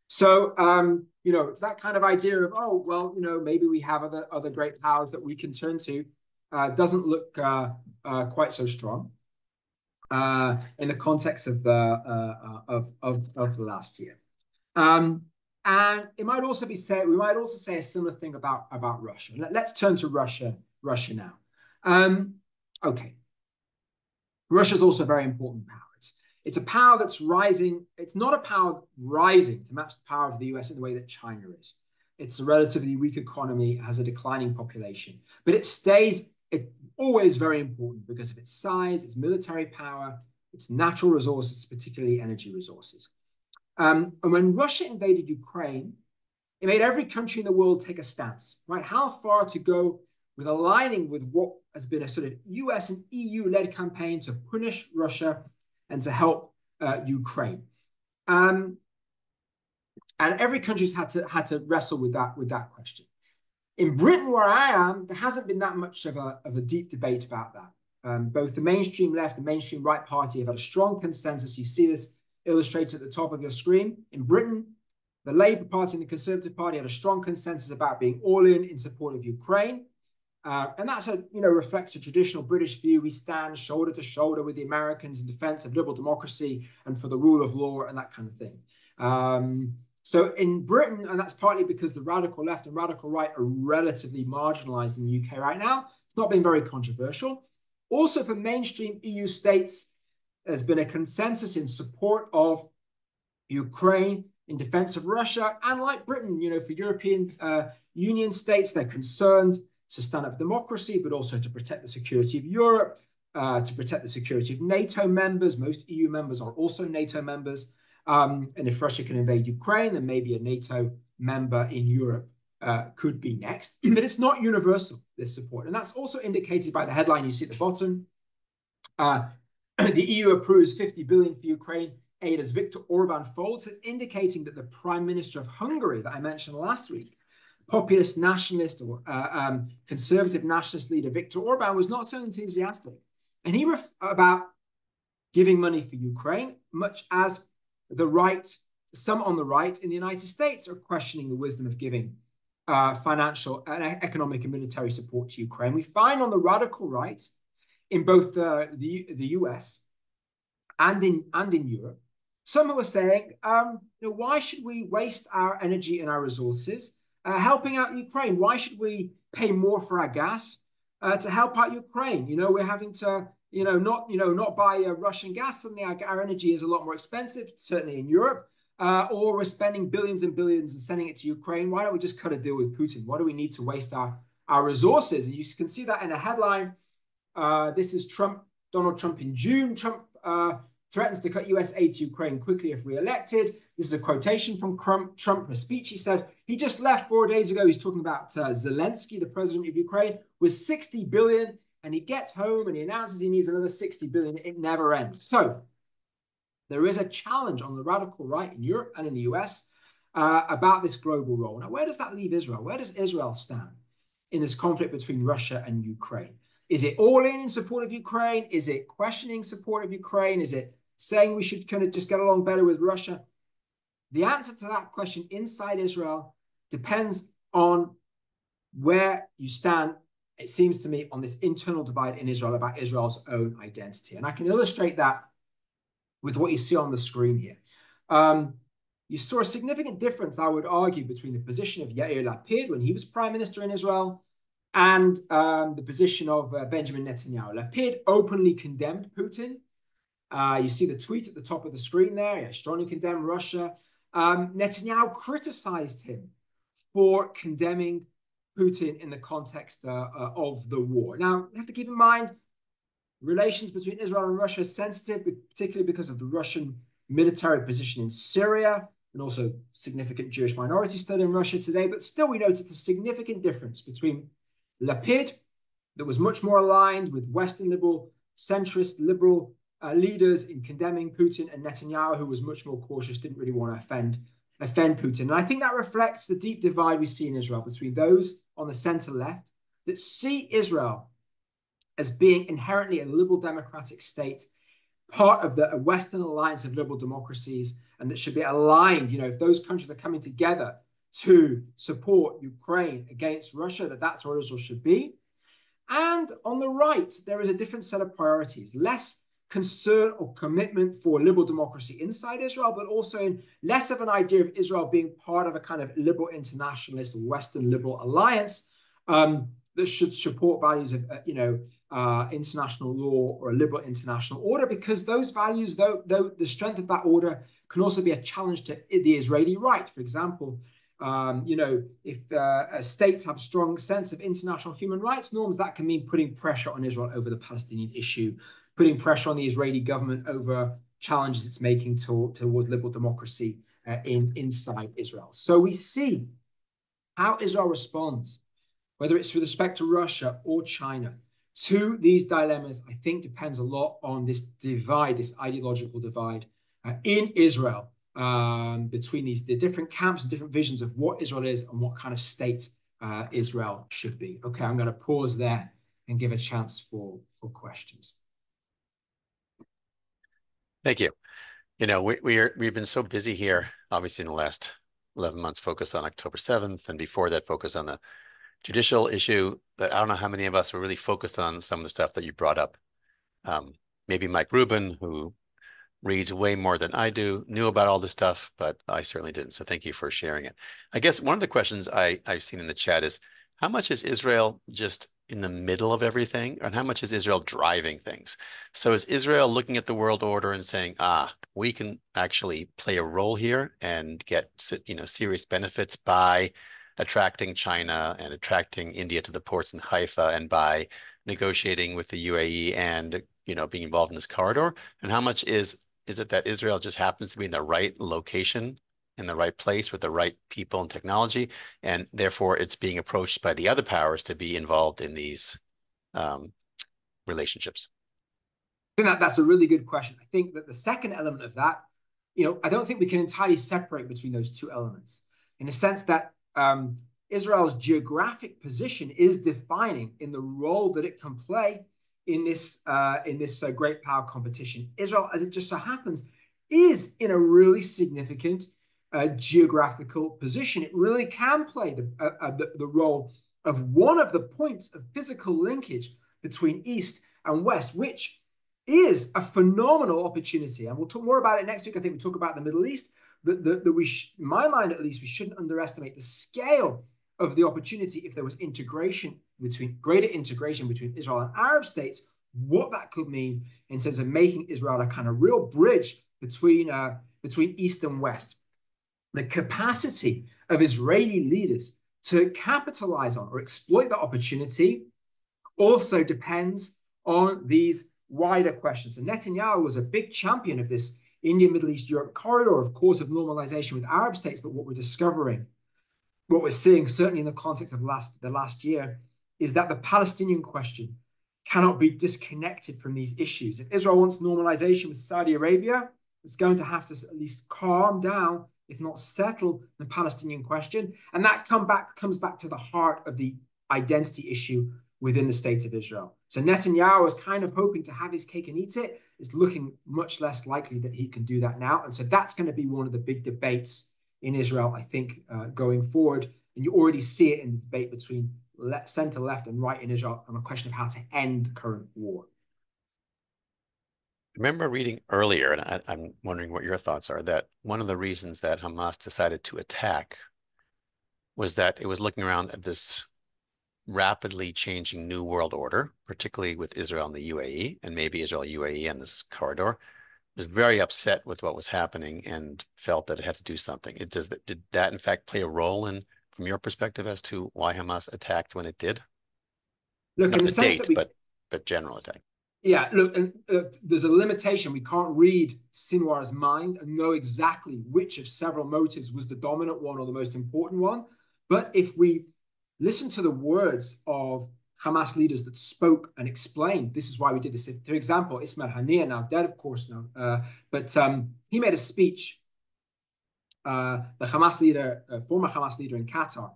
So, um, you know, that kind of idea of, oh, well, you know, maybe we have other, other great powers that we can turn to uh, doesn't look uh, uh, quite so strong uh, in the context of the, uh, uh, of, of, of the last year. Um, and it might also be said, we might also say a similar thing about, about Russia. Let, us turn to Russia, Russia now. Um, okay. Russia is also a very important power. It's, a power that's rising. It's not a power rising to match the power of the US in the way that China is. It's a relatively weak economy, has a declining population, but it stays it, always very important because of its size, its military power, its natural resources, particularly energy resources. Um, and when Russia invaded Ukraine, it made every country in the world take a stance, right? How far to go with aligning with what has been a sort of US and EU led campaign to punish Russia and to help uh, Ukraine. Um, and every country's had to had to wrestle with that with that question. In Britain, where I am, there hasn't been that much of a, of a deep debate about that. Um, both the mainstream left and mainstream right party have had a strong consensus. You see this illustrated at the top of your screen. In Britain, the Labour Party and the Conservative Party had a strong consensus about being all in in support of Ukraine. Uh, and that's a, you know, reflects a traditional British view. We stand shoulder to shoulder with the Americans in defense of liberal democracy and for the rule of law and that kind of thing. Um, so in Britain, and that's partly because the radical left and radical right are relatively marginalized in the UK right now, it's not been very controversial. Also for mainstream EU states, there's been a consensus in support of Ukraine in defense of Russia. And like Britain, you know, for European uh, Union states, they're concerned to stand up for democracy, but also to protect the security of Europe, uh, to protect the security of NATO members. Most EU members are also NATO members. Um, and if Russia can invade Ukraine, then maybe a NATO member in Europe uh, could be next. but it's not universal, this support. And that's also indicated by the headline you see at the bottom. Uh, the EU approves 50 billion for Ukraine aid as Viktor Orban folds, it's indicating that the Prime Minister of Hungary that I mentioned last week, populist nationalist or uh, um, conservative nationalist leader Viktor Orban was not so enthusiastic. And he ref- about giving money for Ukraine, much as the right some on the right in the United States are questioning the wisdom of giving uh, financial and economic and military support to Ukraine. We find on the radical right, in both uh, the the US and in and in Europe, some who are saying, um, you know, why should we waste our energy and our resources uh, helping out Ukraine? Why should we pay more for our gas uh, to help out Ukraine? You know, we're having to, you know, not you know not buy uh, Russian gas. Suddenly, our, our energy is a lot more expensive, certainly in Europe uh, or we're spending billions and billions and sending it to Ukraine. Why don't we just cut a deal with Putin? Why do we need to waste our, our resources? And you can see that in a headline. Uh, this is Trump, Donald Trump in June. Trump uh, threatens to cut US aid to Ukraine quickly if re-elected. This is a quotation from Trump, Trump, a speech he said. He just left four days ago. He's talking about uh, Zelensky, the president of Ukraine, with 60 billion. And he gets home and he announces he needs another 60 billion. It never ends. So there is a challenge on the radical right in Europe and in the US uh, about this global role. Now, where does that leave Israel? Where does Israel stand in this conflict between Russia and Ukraine? Is it all in in support of Ukraine? Is it questioning support of Ukraine? Is it saying we should kind of just get along better with Russia? The answer to that question inside Israel depends on where you stand, it seems to me, on this internal divide in Israel about Israel's own identity. And I can illustrate that with what you see on the screen here. Um, you saw a significant difference, I would argue, between the position of Yair Lapid when he was prime minister in Israel and um, the position of uh, Benjamin Netanyahu. Lapid openly condemned Putin. Uh, you see the tweet at the top of the screen there. He strongly condemned Russia. Um, Netanyahu criticized him for condemning Putin in the context uh, uh, of the war. Now, you have to keep in mind Relations between Israel and Russia are sensitive, particularly because of the Russian military position in Syria and also significant Jewish minority still in Russia today. But still, we noticed a significant difference between Lapid, that was much more aligned with Western liberal, centrist liberal uh, leaders in condemning Putin, and Netanyahu, who was much more cautious, didn't really want to offend offend Putin. And I think that reflects the deep divide we see in Israel between those on the center left that see Israel as being inherently a liberal democratic state, part of the Western alliance of liberal democracies, and that should be aligned. You know, if those countries are coming together to support Ukraine against Russia, that that's where Israel should be. And on the right, there is a different set of priorities, less concern or commitment for liberal democracy inside Israel, but also in less of an idea of Israel being part of a kind of liberal internationalist Western liberal alliance um, that should support values of, uh, you know, uh, international law or a liberal international order, because those values, though, though the strength of that order can also be a challenge to the Israeli right. For example, um, you know, if uh, states have a strong sense of international human rights norms, that can mean putting pressure on Israel over the Palestinian issue, putting pressure on the Israeli government over challenges it's making to, towards liberal democracy uh, in inside Israel. So we see how Israel responds, whether it's with respect to Russia or China, to these dilemmas, I think depends a lot on this divide, this ideological divide uh, in Israel um, between these the different camps and different visions of what Israel is and what kind of state uh, Israel should be. Okay, I'm going to pause there and give a chance for for questions. Thank you. You know, we we are we've been so busy here, obviously in the last 11 months focused on October 7th and before that focused on the judicial issue that I don't know how many of us were really focused on some of the stuff that you brought up. Um, maybe Mike Rubin, who reads way more than I do, knew about all this stuff, but I certainly didn't. So thank you for sharing it. I guess one of the questions I, I've seen in the chat is, how much is Israel just in the middle of everything and how much is Israel driving things? So is Israel looking at the world order and saying, ah, we can actually play a role here and get you know serious benefits by attracting China and attracting India to the ports in Haifa and by negotiating with the UAE and you know being involved in this corridor? And how much is is it that Israel just happens to be in the right location in the right place with the right people and technology, and therefore it's being approached by the other powers to be involved in these um, relationships? That's a really good question. I think that the second element of that, you know, I don't think we can entirely separate between those two elements in the sense that um, Israel's geographic position is defining in the role that it can play in this uh, in this uh, great power competition. Israel, as it just so happens, is in a really significant uh, geographical position. It really can play the, uh, uh, the, the role of one of the points of physical linkage between East and West, which is a phenomenal opportunity. And we'll talk more about it next week. I think we talk about the Middle East. That, we, sh- in my mind at least, we shouldn't underestimate the scale of the opportunity if there was integration between greater integration between Israel and Arab states, what that could mean in terms of making Israel a kind of real bridge between uh, between East and West. The capacity of Israeli leaders to capitalize on or exploit the opportunity also depends on these wider questions. And Netanyahu was a big champion of this India, Middle East, Europe corridor, of course, of normalization with Arab states. But what we're discovering, what we're seeing, certainly in the context of last the last year, is that the Palestinian question cannot be disconnected from these issues. If Israel wants normalization with Saudi Arabia, it's going to have to at least calm down, if not settle, the Palestinian question. And that come back comes back to the heart of the identity issue within the state of Israel. So Netanyahu is kind of hoping to have his cake and eat it. It's looking much less likely that he can do that now. And so that's going to be one of the big debates in Israel, I think, uh, going forward. And you already see it in the debate between le- center, left, and right in Israel on a question of how to end the current war. I remember reading earlier, and I, I'm wondering what your thoughts are, that one of the reasons that Hamas decided to attack was that it was looking around at this rapidly changing new world order, particularly with Israel and the UAE, and maybe Israel, UAE, and this corridor, was very upset with what was happening and felt that it had to do something. It does that. Did that in fact play a role in, from your perspective, as to why Hamas attacked when it did? Look, Not in the, the date, we, but but general attack. Yeah, look, and uh, there's a limitation. We can't read Sinwar's mind and know exactly which of several motives was the dominant one or the most important one. But if we listen to the words of Hamas leaders that spoke and explained. This is why we did this. For example, Ismail Haniyeh, now dead, of course, now, uh, but um, he made a speech, uh, the Hamas leader, uh, former Hamas leader in Qatar,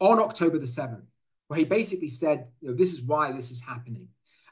on October the 7th, where he basically said, you know, this is why this is happening.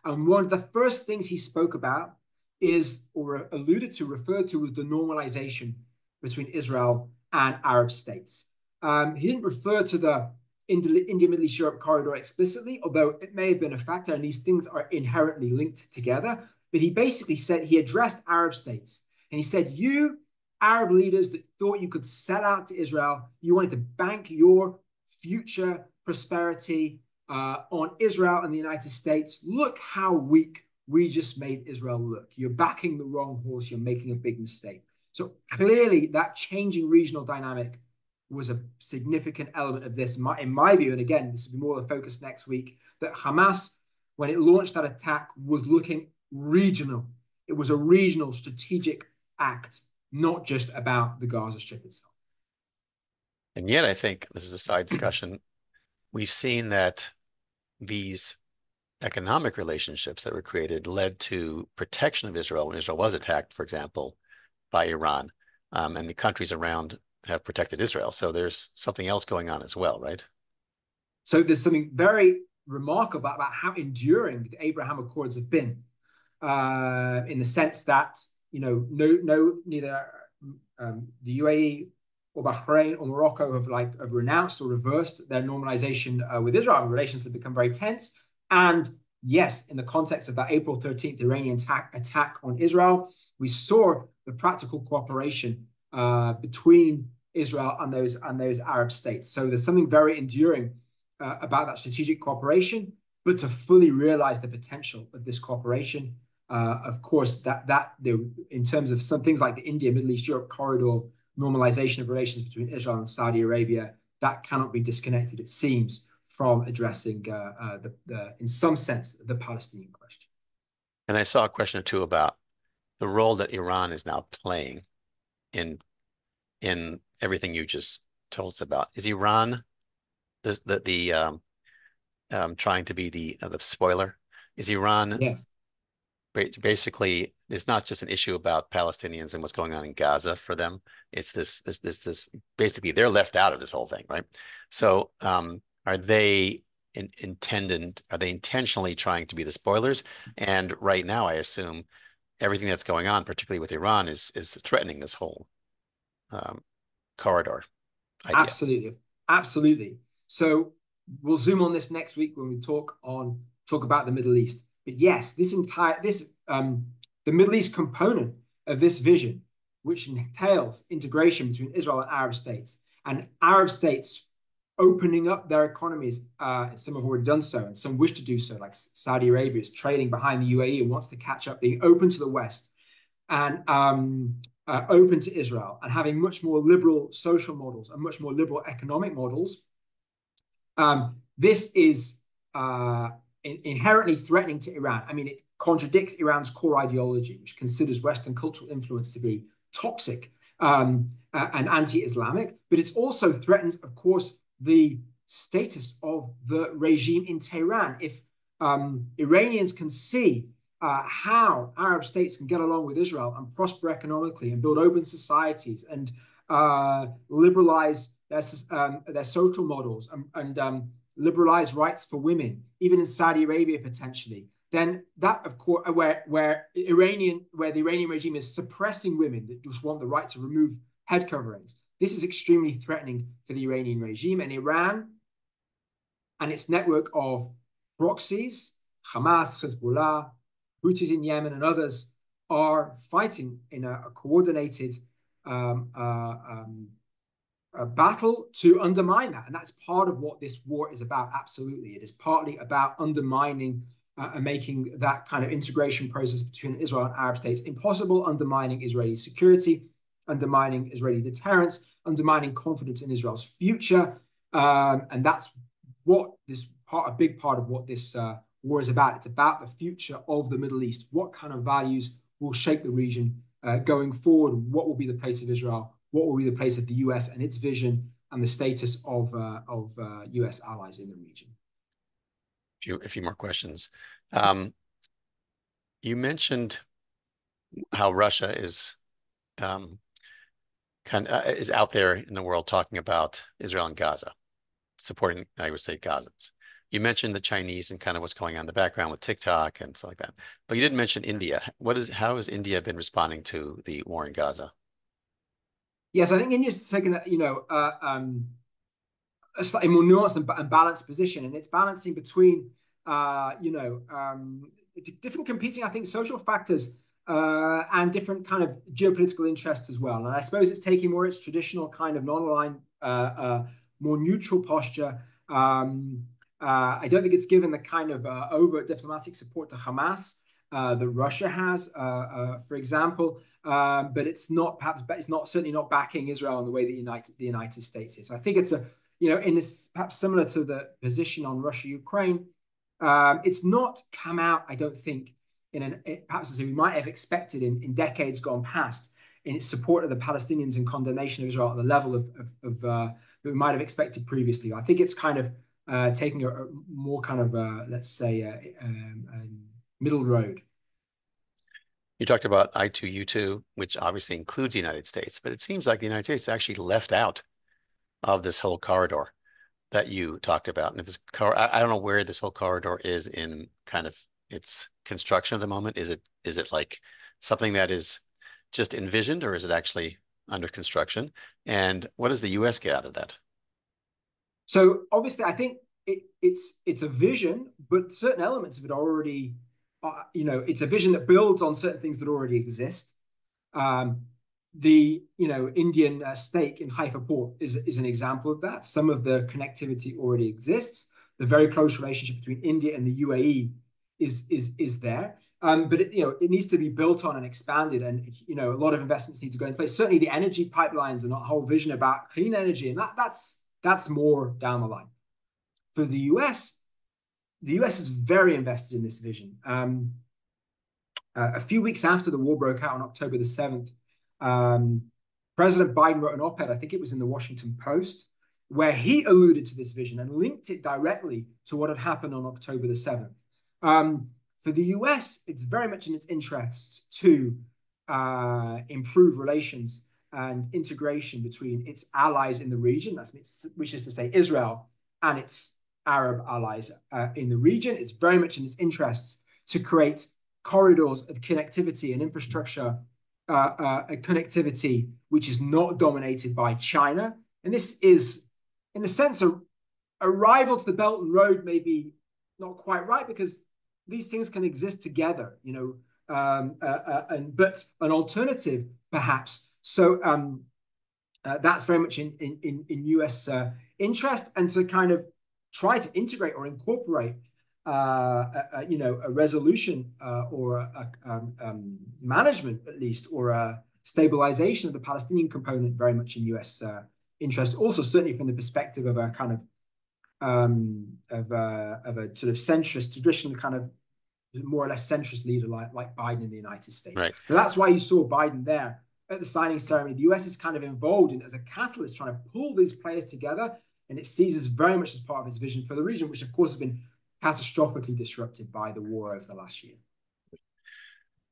And one of the first things he spoke about is, or alluded to, referred to as the normalization between Israel and Arab states. Um, he didn't refer to the India, Middle East, Europe corridor explicitly, although it may have been a factor, and these things are inherently linked together. But he basically said he addressed Arab states, and he said, "You Arab leaders that thought you could sell out to Israel, you wanted to bank your future prosperity uh, on Israel and the United States. Look how weak we just made Israel look. You're backing the wrong horse. You're making a big mistake." So clearly, that changing regional dynamic was a significant element of this, in my view. And again, this will be more of a focus next week. That Hamas, when it launched that attack, was looking regional. It was a regional strategic act, not just about the Gaza Strip itself. And yet, I think this is a side discussion. We've seen that these economic relationships that were created led to protection of Israel when Israel was attacked, for example, by Iran um, and the countries around have protected Israel. So there's something else going on as well, right? So there's something very remarkable about how enduring the Abraham Accords have been, uh, in the sense that you know no no neither um, the UAE or Bahrain or Morocco have like have renounced or reversed their normalization uh, with Israel. Relations have become very tense, and yes, in the context of that April 13th Iranian attack attack on Israel, we saw the practical cooperation uh, between Israel and those and those Arab states. So there's something very enduring uh, about that strategic cooperation. But to fully realize the potential of this cooperation, uh, of course, that that the, in terms of some things like the India, Middle East, Europe corridor, normalization of relations between Israel and Saudi Arabia, that cannot be disconnected. It seems from addressing uh, uh, the, the, in some sense, the Palestinian question. And I saw a question or two about the role that Iran is now playing in in everything you just told us about. Is Iran the the, the um, um, trying to be the uh, the spoiler? Is Iran yes. basically it's not just an issue about Palestinians and what's going on in Gaza for them. It's this this this this basically they're left out of this whole thing, right? So um, are they in, intended? Are they intentionally trying to be the spoilers? And right now, I assume everything that's going on, particularly with Iran, is is threatening this whole um, corridor. Idea. Absolutely, absolutely. So we'll zoom on this next week when we talk on talk about the Middle East. But yes, this entire this um, the Middle East component of this vision, which entails integration between Israel and Arab states, and Arab states opening up their economies. Uh, some have already done so, and some wish to do so, like Saudi Arabia is trailing behind the UAE and wants to catch up, being open to the West and um, uh, open to Israel, and having much more liberal social models and much more liberal economic models. Um, this is uh, in inherently threatening to Iran. I mean, it contradicts Iran's core ideology, which considers Western cultural influence to be toxic um, and anti-Islamic, but it also threatens, of course, the status of the regime in Tehran. If um, Iranians can see uh, how Arab states can get along with Israel and prosper economically and build open societies and uh, liberalize their, um, their social models and, and um, liberalize rights for women, even in Saudi Arabia potentially, then that of course where where Iranian where the Iranian regime is suppressing women that just want the right to remove head coverings. This is extremely threatening for the Iranian regime and Iran and its network of proxies, Hamas, Hezbollah, Houthis in Yemen, and others are fighting in a, a coordinated um, uh, um, a battle to undermine that. And that's part of what this war is about. Absolutely. It is partly about undermining uh, and making that kind of integration process between Israel and Arab states impossible, undermining Israeli security, undermining Israeli deterrence, undermining confidence in Israel's future. Um, and that's what this part, a big part of what this uh, war is about. It's about the future of the Middle East. What kind of values will shape the region uh, going forward? What will be the place of Israel? What will be the place of the US and its vision and the status of, uh, of US uh, allies in the region? A few, a few more questions. Um, you mentioned how Russia is um, kind of, uh, is out there in the world talking about Israel and Gaza, supporting, I would say, Gazans. You mentioned the Chinese and kind of what's going on in the background with TikTok and stuff like that, but you didn't mention India. What is how has India been responding to the war in Gaza? Yes, I think India's taken you know uh, um, a slightly more nuanced and, balanced position, and it's balancing between uh, you know um, different competing, I think, social factors uh, and different kind of geopolitical interests as well. And I suppose it's taking more its traditional kind of non-aligned, uh, uh, more neutral posture. Um, uh, I don't think it's given the kind of uh, overt diplomatic support to Hamas uh, that Russia has, for example. Um, but it's not perhaps it's not certainly not backing Israel in the way that United the United States is. I think it's a you know in this perhaps similar to the position on Russia Ukraine. Um, it's not come out, I don't think, in an perhaps as we might have expected in, in decades gone past in its support of the Palestinians and condemnation of Israel at the level of, of, of uh, that we might have expected previously. I think it's kind of uh, taking a, a, more kind of uh, let's say a, um, middle road. You talked about I2U2, which obviously includes the United States, but it seems like the United States actually left out of this whole corridor that you talked about. And if this car, I, I don't know where this whole corridor is in kind of its construction at the moment. Is it is it like something that is just envisioned, or is it actually under construction? And what does the U.S. get out of that? So obviously, I think it, it's it's a vision, but certain elements of it are already uh, you know, it's a vision that builds on certain things that already exist. Um, the you know Indian uh, stake in Haifa port is is an example of that. Some of the connectivity already exists. The very close relationship between India and the UAE is is is there. Um, but it, you know it needs to be built on and expanded, and you know a lot of investments need to go in place. Certainly, the energy pipelines and a whole vision about clean energy, and that that's that's more down the line. For the US, the US is very invested in this vision. Um, uh, a few weeks after the war broke out on October the 7th, um, President Biden wrote an op ed, I think it was in the Washington Post, where he alluded to this vision and linked it directly to what had happened on October the 7th. Um, for the US, it's very much in its interests to uh, improve relations and integration between its allies in the region, that's which is to say Israel and its Arab allies uh, in the region. It's very much in its interests to create corridors of connectivity and infrastructure uh, uh, connectivity, which is not dominated by China. And this is, in a sense, a, a rival to the Belt and Road, maybe not quite right, because these things can exist together, you know, um, uh, uh, and but an alternative perhaps. So um, uh, that's very much in in in, U.S. Uh, interest, and to kind of try to integrate or incorporate a, you know, a resolution uh, or a, um, um, management at least, or a stabilization of the Palestinian component very much in U.S. Uh, interest. Also, certainly from the perspective of a kind of um, of a, of a sort of centrist, traditional kind of more or less centrist leader like like Biden in the United States. Right. So that's why you saw Biden there at the signing ceremony. The U.S. is kind of involved in as a catalyst, trying to pull these players together, and it sees us very much as part of its vision for the region, which of course has been catastrophically disrupted by the war over the last year.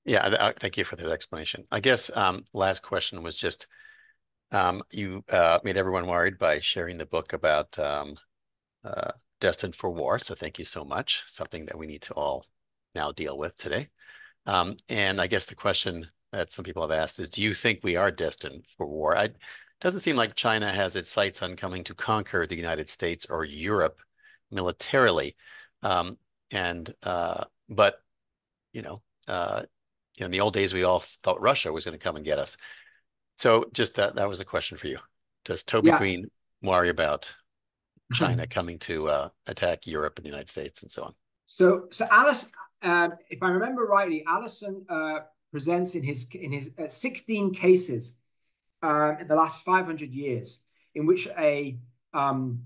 Yeah, thank you for that explanation. I guess um, last question was just um, you uh, made everyone worried by sharing the book about um, uh, Destined for War. So thank you so much. Something that we need to all now deal with today. And I guess the question that some people have asked is, do you think we are destined for war? It doesn't seem like China has its sights on coming to conquer the United States or Europe militarily. Um, and uh, but you know, uh, in the old days, we all thought Russia was going to come and get us. So just that that was a question for you. Does Toby yeah. Greene worry about China mm-hmm. coming to uh, attack Europe and the United States and so on? So so Alice, uh, if I remember rightly, Allison uh, presents in his in his uh, 16 cases uh, in the last 500 years in which a um,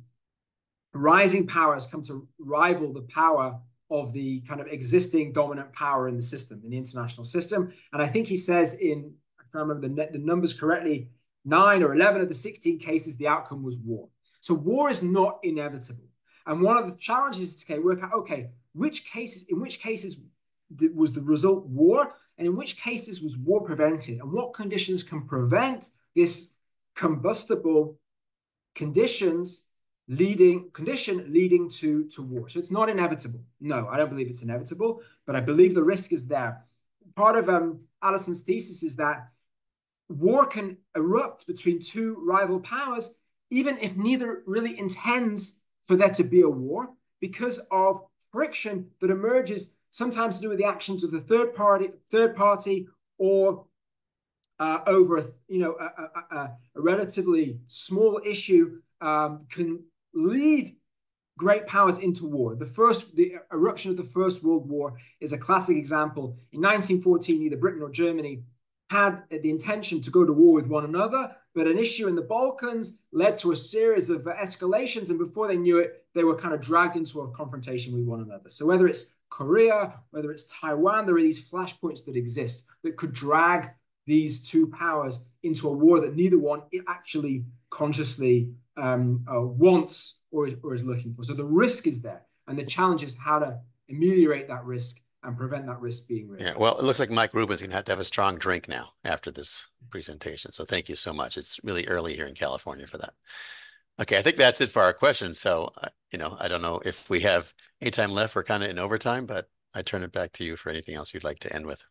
rising power has come to rival the power of the kind of existing dominant power in the system, in the international system. And I think he says in, I can't remember the, the numbers correctly, nine or 11 of the 16 cases, the outcome was war. So war is not inevitable. And one of the challenges is to work out, okay, which cases, in which cases was the result war? And in which cases was war prevented? And what conditions can prevent this combustible conditions leading condition leading to to war. So it's not inevitable. No, I don't believe it's inevitable, but I believe the risk is there. Part of um, Allison's thesis is that war can erupt between two rival powers, even if neither really intends for there to be a war, because of friction that emerges sometimes to do with the actions of the third party, third party, or uh, over you know a, a, a relatively small issue um, can lead great powers into war. The first, the eruption of the First World War is a classic example. In 1914, either Britain or Germany had the intention to go to war with one another, but an issue in the Balkans led to a series of escalations, and before they knew it, they were kind of dragged into a confrontation with one another. So whether it's Korea, whether it's Taiwan, there are these flashpoints that exist that could drag these two powers into a war that neither one actually consciously um, uh, wants or is, or is looking for. So the risk is there, and the challenge is how to ameliorate that risk and prevent that risk being real. Yeah, well, it looks like Mike Rubin's going to have to have a strong drink now after this presentation. So thank you so much. It's really early here in California for that. Okay, I think that's it for our questions. So, uh, you know, I don't know if we have any time left. We're kind of in overtime, but I turn it back to you for anything else you'd like to end with.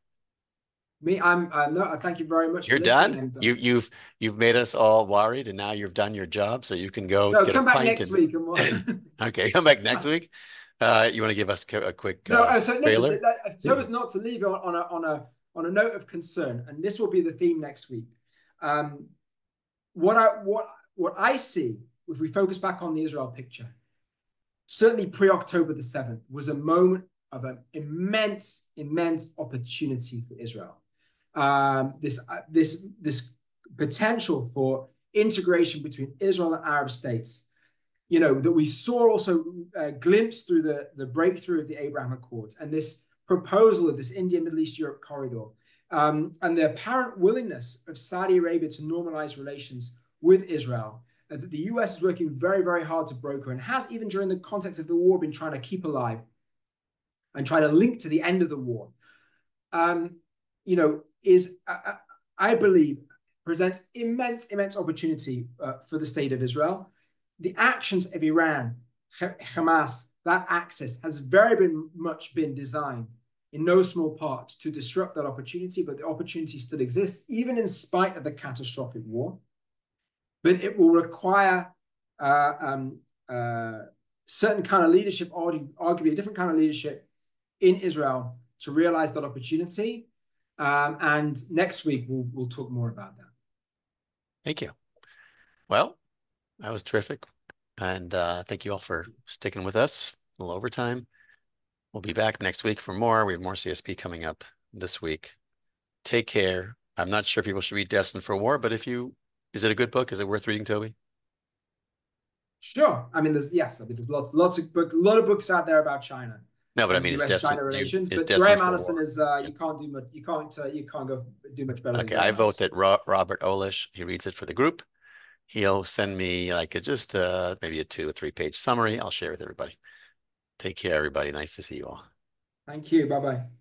Me, I'm uh, no. Thank you very much. You're done. Uh, you you've you've made us all worried, and now you've done your job, so you can go. No, come back next and... week. And okay, come back next week. Uh, you want to give us a quick no? Uh, so listen, so as not to leave on, on a on a on a note of concern, and this will be the theme next week. Um, what I what what I see, if we focus back on the Israel picture, certainly pre October the seventh was a moment of an immense immense opportunity for Israel um, this uh, this this potential for integration between Israel and Arab states. You know that we saw also uh, glimpse through the the breakthrough of the Abraham Accords and this proposal of this India Middle East Europe corridor um, and the apparent willingness of Saudi Arabia to normalize relations with Israel. Uh, that the U.S. is working very very hard to broker and has even during the context of the war been trying to keep alive and try to link to the end of the war. Um, you know, is, uh, I believe, presents immense, immense opportunity uh, for the state of Israel. The actions of Iran, Hamas, that axis has very been much been designed in no small part to disrupt that opportunity, but the opportunity still exists, even in spite of the catastrophic war. But it will require uh, um, uh, certain kind of leadership, arguably a different kind of leadership in Israel to realize that opportunity. Um, and next week we'll we'll talk more about that. Thank you. Well, that was terrific, and uh, thank you all for sticking with us. A little overtime. We'll be back next week for more. We have more CSP coming up this week. Take care. I'm not sure people should read Destined for War, but if you, is it a good book? Is it worth reading, Toby? Sure. I mean, there's yes. I mean, there's lots, lots of book, a lot of books out there about China. No, but I mean, it's destined. China relations. but Graham Allison is uh, you can't do much. You can't. Uh, you can't go do much better. Okay, I vote that Ro Robert Olish. He reads it for the group. He'll send me like a, just uh, maybe a two or three page summary. I'll share with everybody. Take care, everybody. Nice to see you all. Thank you. Bye bye.